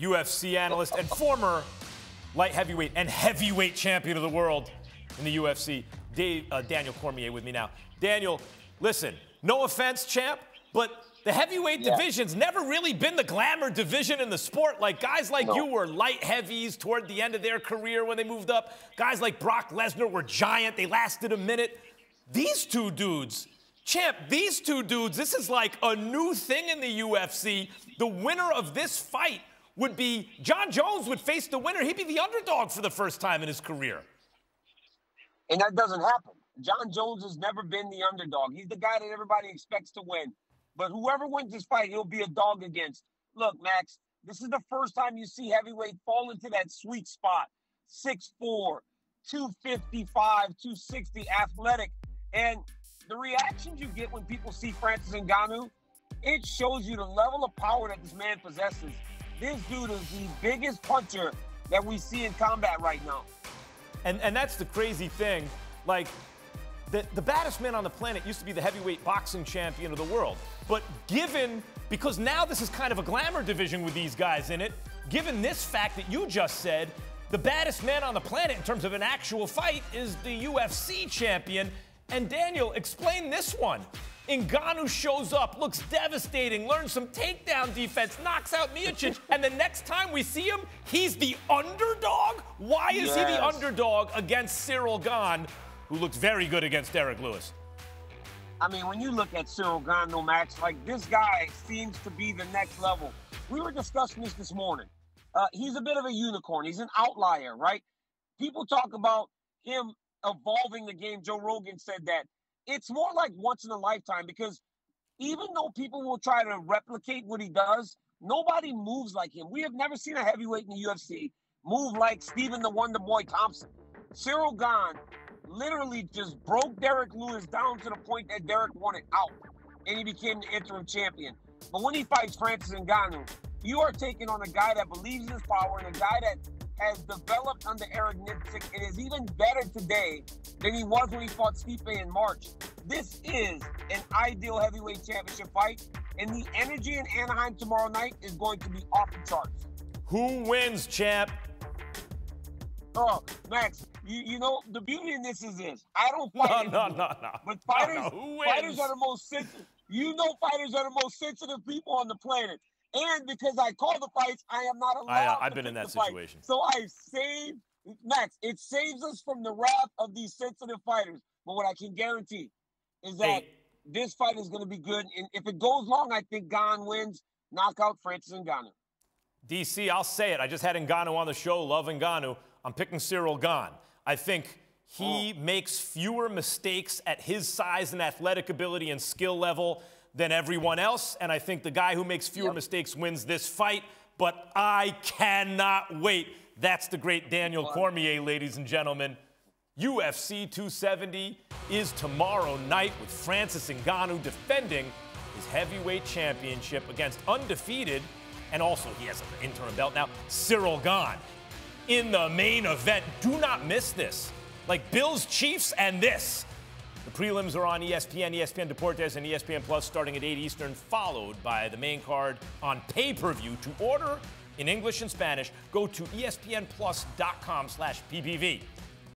UFC analyst and former light heavyweight and heavyweight champion of the world in the UFC, Dave, uh, Daniel Cormier, with me now. Daniel, listen, no offense, champ, but the heavyweight yeah. division's never really been the glamour division in the sport. Like guys like no. you were light heavies toward the end of their career when they moved up. Guys like Brock Lesnar were giant. They lasted a minute. These two dudes, champ, these two dudes, this is like a new thing in the UFC. The winner of this fight would be Jon Jones would face the winner. He'd be the underdog for the first time in his career. And that doesn't happen. Jon Jones has never been the underdog. He's the guy that everybody expects to win. But whoever wins this fight, he'll be a dog against. Look, Max, this is the first time you see heavyweight fall into that sweet spot. 6'4, 255, 260, athletic. And the reactions you get when people see Francis Ngannou, it shows you the level of power that this man possesses. This dude is the biggest puncher that we see in combat right now. And and that's the crazy thing. Like the, the baddest man on the planet used to be the heavyweight boxing champion of the world. But given, because now this is kind of a glamour division with these guys in it, given this fact that you just said, the baddest man on the planet in terms of an actual fight is the UFC champion. And Daniel, explain this one. Ngannou shows up, looks devastating, learns some takedown defense, knocks out Miocic, and the next time we see him, he's the underdog? Why is yes. he the underdog against Ciryl Gane, who looks very good against Derrick Lewis? I mean, when you look at Ciryl Gane, no Max, like this guy seems to be the next level. We were discussing this this morning. Uh, he's a bit of a unicorn. He's an outlier, right? People talk about him evolving the game. Joe Rogan said that it's more like once in a lifetime because even though people will try to replicate what he does, nobody moves like him. We have never seen a heavyweight in the UFC move like Stephen the Wonder Boy Thompson. Ciryl Gane literally just broke Derrick Lewis down to the point that Derrick wanted out, and he became the interim champion. But when he fights Francis Ngannou, you are taking on a guy that believes in his power and a guy that has developed under Eric Nicksick and is even better today than he was when he fought Stipe in March. This is an ideal heavyweight championship fight, and the energy in Anaheim tomorrow night is going to be off the charts. Who wins, champ? Oh, Max, you, you know the beauty in this is this. I don't fight. No, no, no, no. But fighters, no, no. fighters are the most sensitive. You know, fighters are the most sensitive people on the planet. And because I call the fights, I am not allowed. I, uh, I've been in that situation. Fight. So I save Max. It saves us from the wrath of these sensitive fighters. But what I can guarantee is that hey. this fight is going to be good. And if it goes long, I think Gane wins. Knockout Francis Ngannou. DC, I'll say it. I just had Ngannou on the show. Love Ngannou. I'm picking Ciryl Gane. I think he oh. makes fewer mistakes at his size and athletic ability and skill level than everyone else. And I think the guy who makes fewer yep. mistakes wins this fight. But I cannot wait. That's the great Daniel Cormier, ladies and gentlemen. UFC 270 is tomorrow night with Francis Ngannou defending his heavyweight championship against undefeated, and also he has an interim belt now, Ciryl Gane. In the main event, do not miss this. Like Bills, Chiefs, and this. The prelims are on ESPN, ESPN Deportes, and ESPN Plus starting at 8 Eastern, followed by the main card on pay-per-view. To order in English and Spanish, go to espnplus.com slash PPV.